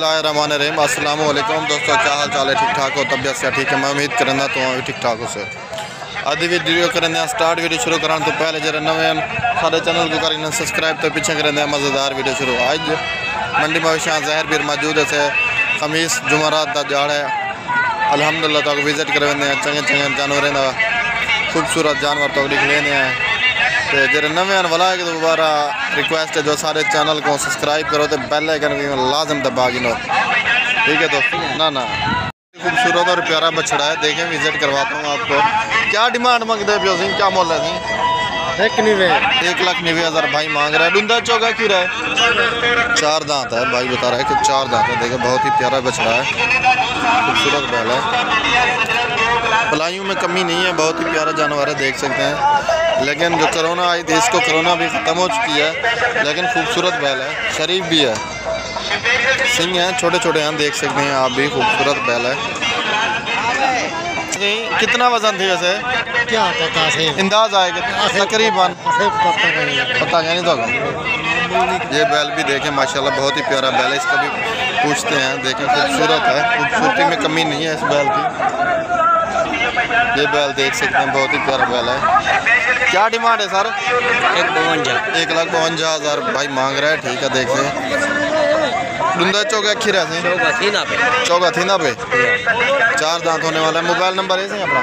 बसमीम अल्लाम दोस्तों, क्या हाल चाल है? ठीक ठाक हो? तबियत से ठीक है? मैं उम्मीद करना तो ठीक ठाक हो से भी वीडियो करें स्टार्ट वीडियो शुरू करा तो पहले जरा नवे सारे चैनल को कर सब्सक्राइब तो पीछे करें मज़ेदार वीडियो शुरू। आज मंडी मवेशा जहर भी मौजूद है खमीस, जुमरात का जड़ है। अलहमदुल्ला तक विज़िट कर। चंगे चंगे जानवर खूबसूरत जानवर तक दिख लेने हैं। तो जो नवे वाला है दोबारा रिक्वेस्ट है जो सारे चैनल को सब्सक्राइब करो तो बेल आइकन भी लाजम दबा गिनो ठीक है दोस्तों ना ना खूबसूरत और प्यारा बछड़ा है देखें विज़िट करवाता हूँ आपको क्या डिमांड मांगते हैं सिंह क्या मोल है सिंह एक निवे एक लाख नब्बे हज़ार भाई मांग रहा है डूंदा चौका क्यों रहा है चार दांत है भाई बता रहा है कि चार दांत है देखे बहुत ही प्यारा बछड़ा है खूबसूरत बैल है पलाइयों में कमी नहीं है बहुत ही प्यारा जानवर है देख सकते हैं लेकिन जो करोना आई थी इसको करोना भी ख़त्म हो चुकी है लेकिन खूबसूरत बैल है शरीफ भी है। सिंह हैं छोटे छोटे हैं देख सकते हैं आप भी खूबसूरत बैल है। नहीं, कितना वज़न थी वैसे? क्या पता से अंदाज आएगा तकरीबन। पता क्या नहीं तो ये बैल भी देखें माशाल्लाह बहुत ही प्यारा बैल है इसका भी पूछते हैं देखें खूबसूरत है। खूबसूरती में कमी नहीं है इस बैल की। ये बैल देख सकते हैं बहुत ही प्यारा बैल है। क्या डिमांड है सर? एक बवंजा एक लाख बवंजा हज़ार भाई मांग रहा है ठीक है देख लें। डूंदा चौका खीरा से चौका थी ना पे। चार दांत होने वाला है। मोबाइल नंबर है अपना?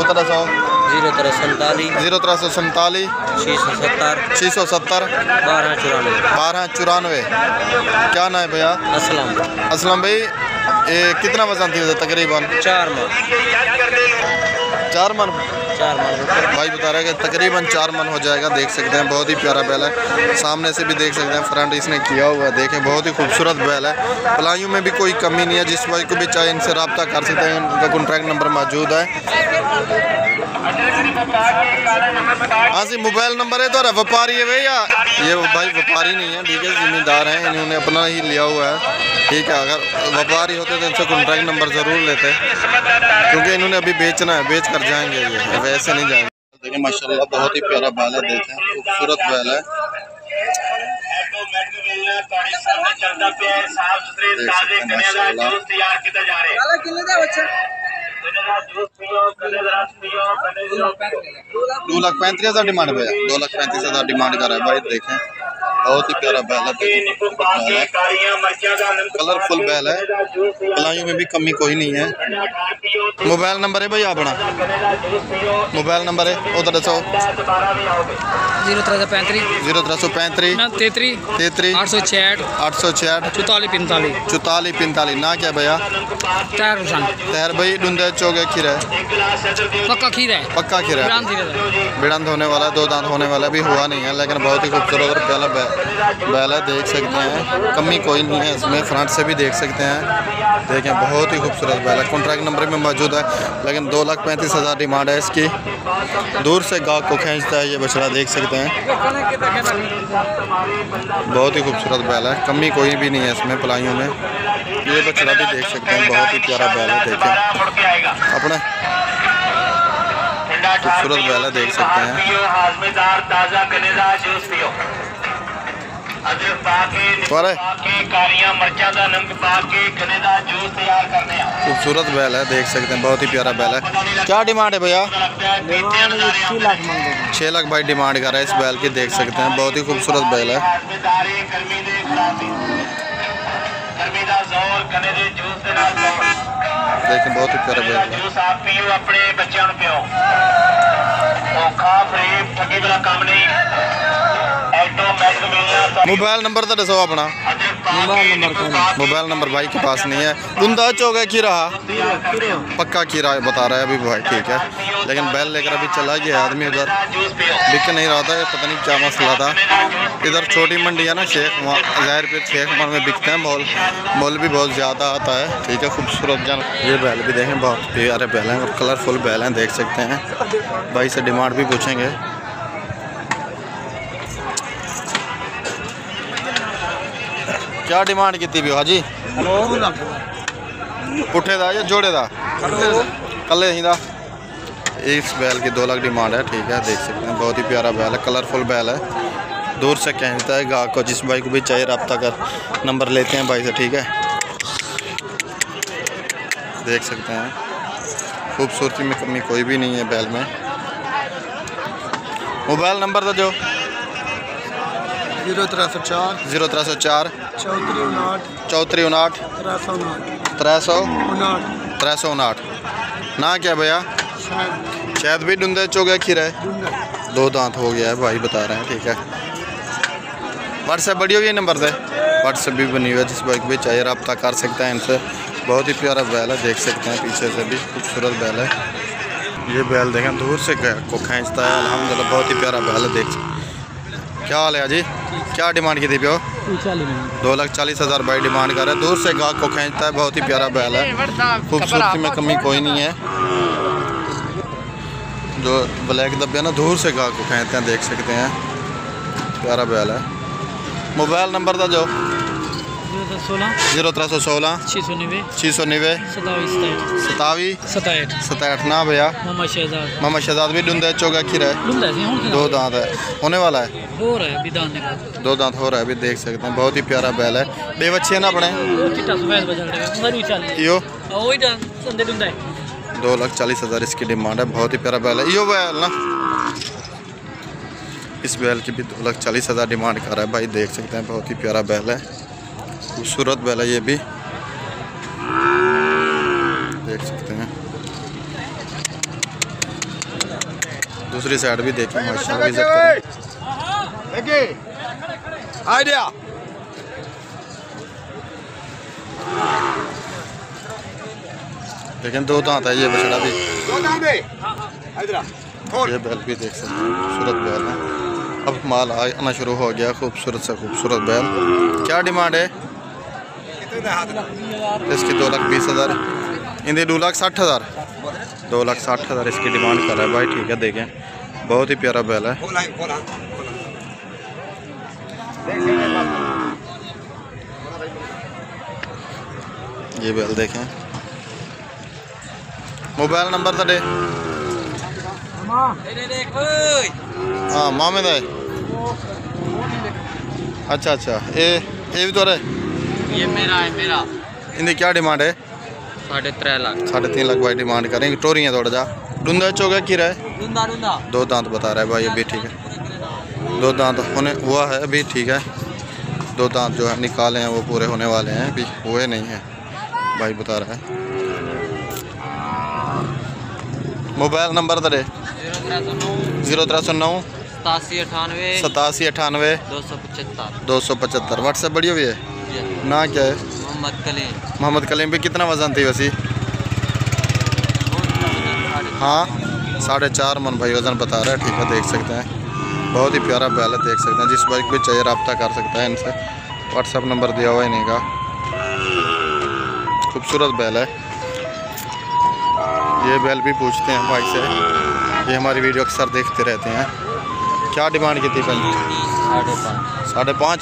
उतरा सौ ज़ीरो तरह सैंतालीस। ज़ीरो तरह सौ संतालीस। छः सौ सत्तर। छः सौ सत्तर। बारह चौरानवे। बारह चौरानवे। क्या नाम है भैया? असलम। असलम भाई ये कितना वज़न थी तकरीबन? चार मन। चार मन? चार मन। भाई बता रहा है कि तकरीबन चार मन हो जाएगा देख सकते हैं बहुत ही प्यारा बैल है। सामने से भी देख सकते हैं फ्रंट इसने किया हुआ है देखें बहुत ही खूबसूरत बैल है। पलाइयों में भी कोई कमी नहीं है जिस भाई को भी चाहे इनसे रबता कर सकते हैं उनका कॉन्टैक्ट नंबर मौजूद है। हाँ जी मोबाइल नंबर है तो व्यापारी है भैया। ये भाई व्यापारी नहीं है ठीक है जिम्मेदार हैं इन्होंने अपना ही लिया हुआ है। ठीक है अगर व्यापारी होते तो इनसे कॉन्टैक्ट नंबर ज़रूर लेते क्योंकि इन्होंने अभी बेचना है बेच कर जाएँगे ये वैसे नहीं जाएँगे। देखिए माशाल्लाह बहुत ही प्यारा बैल है देखें खूबसूरत बैल है। देख सकते हैं माशाल्लाह। दो लाख पैंतीस हज़ार डिमांड भैया। दो लाख पैंतीस हज़ार डिमांड कर रहा है भाई, देखें। बहुत ही प्यारा बैल है कलरफुल बैल है। पलाइयों में भी कमी कोई नहीं है। मोबाइल नंबर है भाई अपना। मोबाइल नंबर है वो तो दसो ज़ीरो तरह पैंतीस। ज़ीरो त्रै सौ पैंतरी तैतरी तैतरी आठ सौ छियाठ आठ सौ छियाठ चौतालीस पैंतालीस। चौतालीस पैंतालीस। ना क्या भैया? हुसैन तैर भाई डूंदे चौके खीरा है। पक्का खीर है। पक्का खीर है। बिड़ंत होने वाला है दो दांत होने वाला भी हुआ नहीं है लेकिन बहुत ही खूबसूरत और प्याला बैल है देख सकते हैं। कमी कोई नहीं है इसमें, फ्रंट से भी देख सकते हैं। देखें, बहुत ही खूबसूरत बैल। है कॉन्ट्रैक्ट नंबर में मौजूद है, लेकिन दो लाख पैंतीस हज़ार डिमांड है इसकी। दूर से गाहक को खींचता है, ये बछड़ा देख सकते हैं। बहुत ही खूबसूरत बैल है। कमी कोई भी नहीं है इसमें, पलाइयों में। ये बछड़ा भी देख सकते हैं, बहुत ही प्यारा बैल है देखें। अपने खूबसूरत बैल है देख सकते हैं। खूबसूरत बैल है देख सकते हैं बहुत ही प्यारा बैल है। क्या डिमांड है भैया? छः लाख भाई डिमांड कर रहा है इस बैल की देख सकते हैं बहुत ही खूबसूरत बैल है। देखें बहुत ही प्यारा बैल है। मोबाइल नंबर तो दसो अपना। मोबाइल नंबर मोबाइल नंबर भाई के पास नहीं है। बुंदा चौगा की रहा पक्का की रहा बता रहा है अभी भाई, ठीक है। लेकिन बैल लेकर अभी चला गया आदमी उधर। बिक नहीं रहा था, पता नहीं क्या मसला था। इधर छोटी मंडी है ना, शेख वहाँ जहर पे शेख मन में बिकते हैं बॉल। मॉल भी बहुत ज़्यादा आता है, ठीक है, खूबसूरत जान। ये बैल भी देखें, बहुत प्यारे बैल हैं, और कलरफुल बैल हैं, देख सकते हैं। भाई से डिमांड भी पूछेंगे। क्या डिमांड की थी भी हाजी पुट्ठे दा या जोड़े का कल्ले ही इस बैल की दो लाख डिमांड है ठीक है देख सकते हैं बहुत ही प्यारा बैल है कलरफुल बैल है। दूर से कहता है गाहक को जिस भाई को भी चाहिए रब्ता कर नंबर लेते हैं भाई से ठीक है। देख सकते हैं। खूबसूरती में कमी कोई भी नहीं है बैल में। मोबाइल नंबर था जो। ज़ीरो त्रै सौ चार। ज़ीरो त्रै सौ चार। चौधरी उनाहठ त्रै सौ त्रै सौ? उनाहठ ना क्या भैया? शायद। भी डूंदे चौगे खीरा है। दो दांत हो गया है भाई बता रहे हैं ठीक है। व्हाट्सएप हुई है नंबर से व्हाट्सएप भी बनी हुई है जिस बाइक भी चाहिए रब्ता कर सकते हैं इनसे। बहुत ही प्यारा बैल है देख सकते हैं पीछे से भी। खूबसूरत बैल है। ये बैल देखें दूर से को खींचता है। अलहमदिल्ला बहुत ही प्यारा बैल है देख सकते क्या हाल है जी क्या डिमांड की थी प्यो? दो लाख चालीस हज़ार बाई डिमांड कर रहे है। दूर से गाहक को खींचता है, बहुत ही प्यारा बैल है। खूबसूरती में कमी कोई नहीं है। जो ब्लैक दबे है ना, दूर से गाहक को खींचते हैं, देख सकते हैं। प्यारा बैल है। मोबाइल नंबर था जो ज़ीरो त्रै सौ सोलह। छः सौ नब्बे। छः सौ सताईस सतावी सताइठ सताहठ ना भैया। मोहम्मद शहजाद। मोहम्मद शहजाद भी डूंदा चौका खीरा है दो दांत है। होने वाला है। हो रहा है दो दांत हो रहा है अभी देख सकते हैं। बहुत ही प्यारा बैल है। बेबच्छे है ना अपने? यो दो लाख चालीस हज़ार इसकी डिमांड है। बहुत ही प्यारा बैल है। यो बैल ना? इस बैल की भी दो लाख चालीस हज़ार डिमांड कर रहा है। भाई देख सकते हैं बहुत ही प्यारा बैल है। खूबसूरत बैल है ये भी। देख सकते हैं। दूसरी साइड भी देखें माशाल्लाह आइडिया। लेकिन दो दांत है ये बछड़ा भी। ये बैल भी देख सकते हैं खूबसूरत बैल है। अब माल आना शुरू हो गया खूबसूरत से खूबसूरत बैल। क्या डिमांड है? इसकी दो लाख बीस हज़ार इनकी दो लाख साठ हज़ार दो लाख साठ हज़ार इसकी डिमांड कर रहा है भाई ठीक है देखें बहुत ही प्यारा बैल है ये बैल देखें मोबाइल नंबर तो दे हाँ मामे अच्छा अच्छा ये ये भी तो रहे ये मेरा है मेरा। इनकी क्या डिमांड है? साढ़े त्रै लाख। साढ़े तीन लाख भाई डिमांड करेंगे। टोरियाँ थोड़ा जा। डूंदा चौका की रहा है दो दांत बता रहा है भाई अभी ठीक है। दो दांत होने हुआ है अभी ठीक है। दो दांत जो है निकाले हैं वो पूरे होने वाले हैं। अभी हुए नहीं हैं। भाई बता रहा है। मोबाइल नंबर त्रै ज़ीरो त्रै सौ नौ। सतासी अठानवे। सतासी अठानवे। दो सौ पचहत्तर। दो सौ पचहत्तर। व्हाट्सएप बड़ी हुई है। ना क्या है? मोहम्मद कलीम। मोहम्मद कलीम भी कितना वज़न थी वैसी? हाँ साढ़े चार मन भाई वज़न बता रहा है ठीक है देख सकते हैं। बहुत ही प्यारा बैल है देख सकते हैं जिस बाइक भी चाहिए रब्ता कर सकता है इनसे। व्हाट्सएप नंबर दिया हुआ है इन्हीं का। खूबसूरत बैल है। ये बैल भी पूछते हैं भाई से। ये हमारी वीडियो अक्सर देखते रहते हैं। क्या डिमांड की थी भाई साढ़े पाँच। साढ़े पाँच?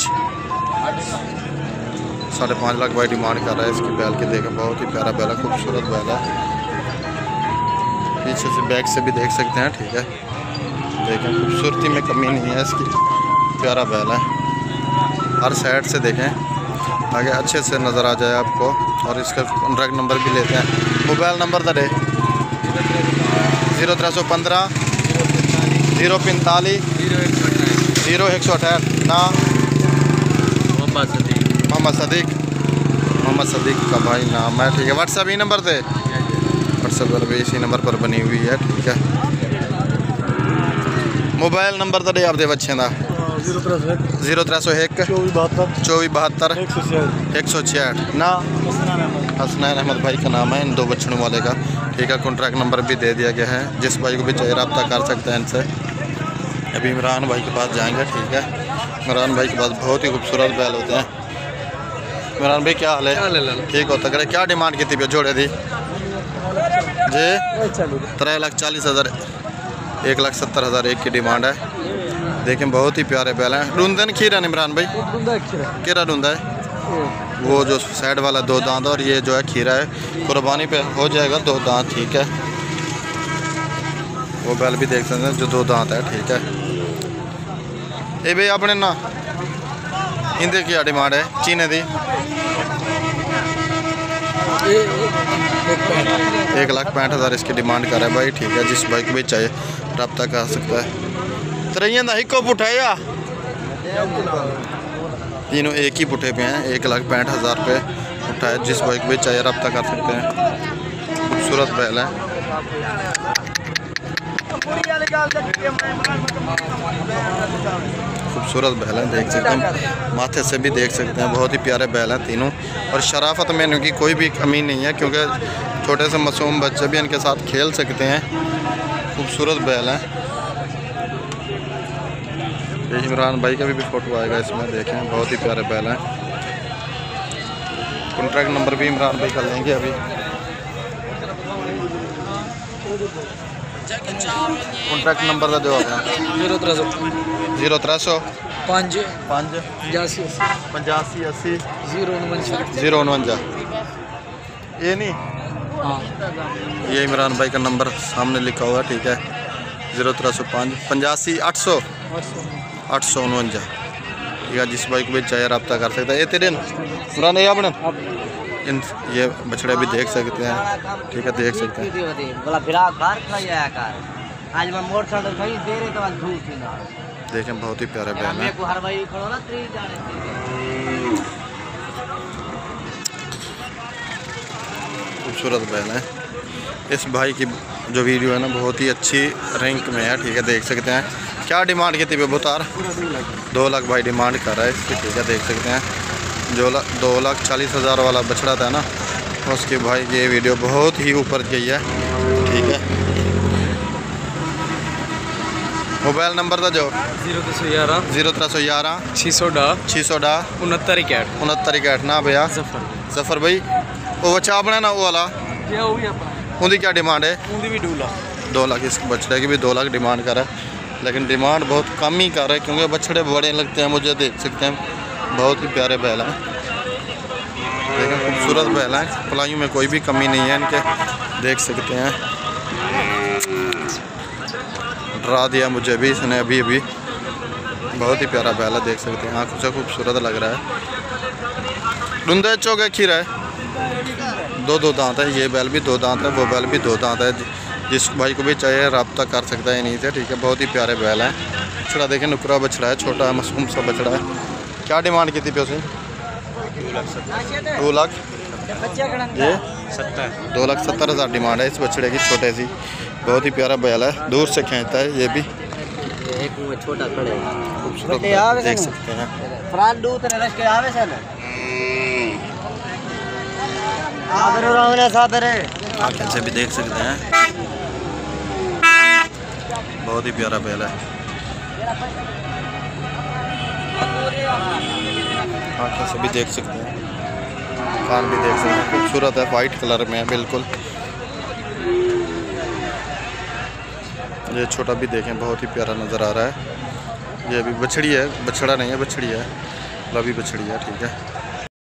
साढ़े पाँच लाख भाई डिमांड कर रहा है इसकी बैल के। देखें, बहुत ही प्यारा बैल है, खूबसूरत बैल है। पीछे से बैक से भी देख सकते हैं, ठीक है। देखें खूबसूरती में कमी नहीं है इसकी। प्यारा बैल है। हर साइड से देखें। आगे अच्छे से नज़र आ जाए आपको। और इसका कॉन्ट्रैक्ट नंबर भी लेते हैं। मोबाइल नंबर तो दे। ज़ीरो त्रै सौ पंद्रह, ज़ीरो पैंतालीस, ज़ीरो एक सौ अठाठ ना। मोहम्मद मोहम्मद सदीक। मोहम्मद सदीक का भाई नाम है, ठीक है। व्हाट्सएप ही नंबर थे व्हाट्सएप पर भी इसी नंबर पर बनी हुई है, ठीक है। मोबाइल नंबर तो आपके बच्चे का ज़ीरो त्रै सौ एक चौबीस बहत्तर, एक सौ छियाठ ना? हसनैन अहमद भाई का नाम है, इन दो बच्चों वाले का। ठीक है कॉन्ट्रैक्ट नंबर भी दे दिया गया है, जिस भाई को भी चाहिए रब्ता कर सकते हैं इनसे। अभी इमरान भाई के पास जाएँगे, ठीक है। इमरान भाई के पास बहुत ही खूबसूरत बैल होते हैं। इमरान भाई क्या हाल है? ठीक होता करे क्या डिमांड की थी जोड़े दी? जी? त्रै लाख चालीस हज़ार एक लाख सत्तर हज़ार एक की डिमांड है। देखें बहुत ही प्यारे बैल हैं। ढूंढते न खीरा इमरान भाई? केरा ढूंढा है? वो जो साइड वाला दो दांत और ये जो है खीरा है कुर्बानी पे हो जाएगा दो दांत ठीक है। वो बैल भी देख सकते हैं जो दो दांत है ठीक है। ये भाई अपने ना। इंदे क्या डिमांड है चीने दी एक लाख पैंठ हज़ार इसकी डिमांड कर रहा है भाई ठीक है जिस भाई को भी चाहिए रब्ता कर सकता है तरैया का हिको पुठ है या तीनों एक ही पुठे पे हैं एक लाख पैंठ हज़ार रुपये पुठा है जिस बाइक भी चाहिए रब्ता कर सकते हैं खूबसूरत बैल है खूबसूरत बैल हैं देख सकते हैं। माथे से भी देख सकते हैं बहुत ही प्यारे बैल हैं तीनों। और शराफत में इनकी कोई भी कमी नहीं है क्योंकि छोटे से मासूम बच्चे भी इनके साथ खेल सकते हैं। खूबसूरत बैल हैं। इमरान भाई का भी, भी फ़ोटो आएगा इसमें देखें बहुत ही प्यारे बैल हैं। कॉन्ट्रैक्ट नंबर भी इमरान भाई कर लेंगे अभी। कॉन्ट्रैक्ट नंबर का दो अपना ज़ीरो त्रै सौ ज़ीरो त्रै सौ पंज पाँच पचासी पचासी अस्सी ज़ीरो उनवंजा ज़ीरो उनवंजा ये नहीं हाँ ये इमरान भाई का नंबर सामने लिखा हुआ ठीक है ज़ीरो तेरह सौ पाँच पचासी आठ सौ अठ सौ उनवंजा ठीक है जिस भाई को भी चाहिए रब्ता कर सकता है ये तेरे इमरान ये अपने इन ये बछड़े भी देख सकते हैं। ठीक है देख सकते हैं। बोला फिरा घर आज मैं दे रहे तो धूप देखें बहुत ही प्यारे बैल हैं। खूबसूरत बैल है। इस भाई की जो वीडियो है ना बहुत ही अच्छी रैंक में है। ठीक है देख सकते हैं। क्या डिमांड की थी बेबुतार? दो लाख भाई डिमांड कर रहा है इसकी। ठीक है देख सकते हैं। जो ला, दो लाख चालीस हज़ार वाला बछड़ा था ना उसके भाई की ये वीडियो बहुत ही ऊपर गई है। ठीक है। मोबाइल नंबर था जो। ज़ीरो दो सौ ग्यारह। ज़ीरो त्रै सौ ग्यारह। छे सौ डा छे सौ डा उनहत्तर इकहठ उनहत्तर इकहठ ना भैया? ज़फ़र। ज़फ़र भाई वो बच्चा अपना ना वो वाला? उनकी क्या डिमांड है? उनकी भी डूला दो लाख इस बछड़े की भी दो लाख डिमांड कर रहा है। लेकिन डिमांड बहुत कम ही कर रहा है क्योंकि बछड़े बड़े लगते हैं मुझे देख सकते हैं। बहुत ही प्यारे बैल हैं। लेकिन खूबसूरत बैल हैं। पलाइयों में कोई भी कमी नहीं है इनके। देख सकते हैं। डरा दिया मुझे भी इसने अभी अभी। बहुत ही प्यारा बैल है, देख सकते हैं। आँखों से खूबसूरत लग रहा है। डूंदे चौके खीरा है। दो दो दांत है। ये बैल भी दो दांत है, वो बैल भी दो दांत है। जिस भाई को भी चाहिए, रबता कर सकता है, इन्हीं से। ठीक है, बहुत ही प्यारे बैल हैं। बछड़ा देखें, नुकरा बछड़ा है, छोटा है, मासूम सा बछड़ा है। क्या डिमांड की थी पैसे दो लाख ये? दो लाख सत्तर हज़ार डिमांड है इस बछड़े की छोटे सी। बहुत ही प्यारा बैल है दूर से खींचता है ये भी। छोटा देख सकते हैं। भी देख सकते हैं। बहुत ही प्यारा बैल है। आँखें से भी देख सकते हैं। कान भी देख सकते हैं। खूबसूरत है वाइट कलर में है, बिल्कुल। ये छोटा भी देखें, बहुत ही प्यारा नज़र आ रहा है। ये अभी बछड़ी है, बछड़ा नहीं है, बछड़ी है। लवी बछड़ी है, ठीक है।